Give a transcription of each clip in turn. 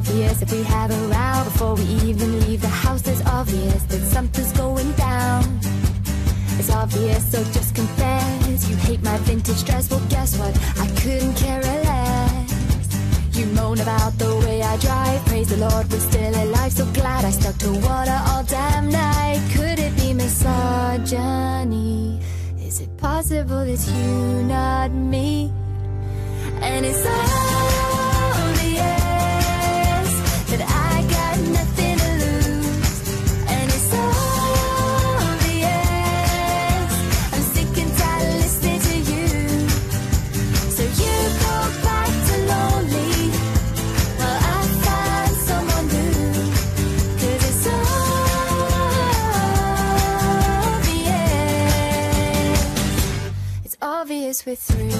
we have a row before we even leave the house, it's obvious that something's going down. It's obvious, so just confess you hate my vintage dress. Well, guess what? I couldn't care less. You moan about the way I drive. Praise the Lord, we're still alive. So glad I stuck to water all damn night. Could it be misogyny? Is it possible it's you, not me? And it's obvious we're through.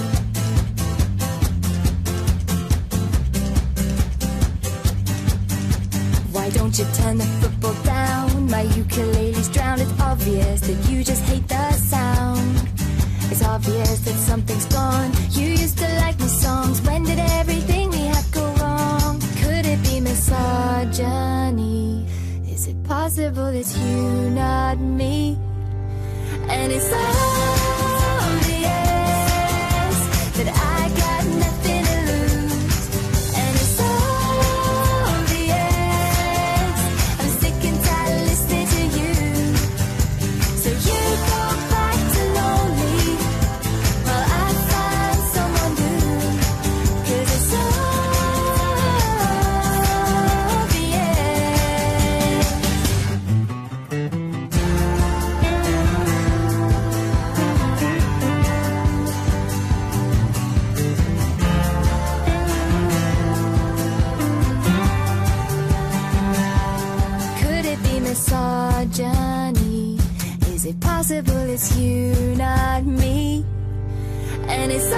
Why don't you turn the football down? My ukulele's drowned. It's obvious that you just hate the sound. It's obvious that something's gone. You used to like my songs. When did everything we have go wrong? Could it be misogyny? Is it possible it's you, not me? And it's misogyny? Is it possible it's you, not me? And it's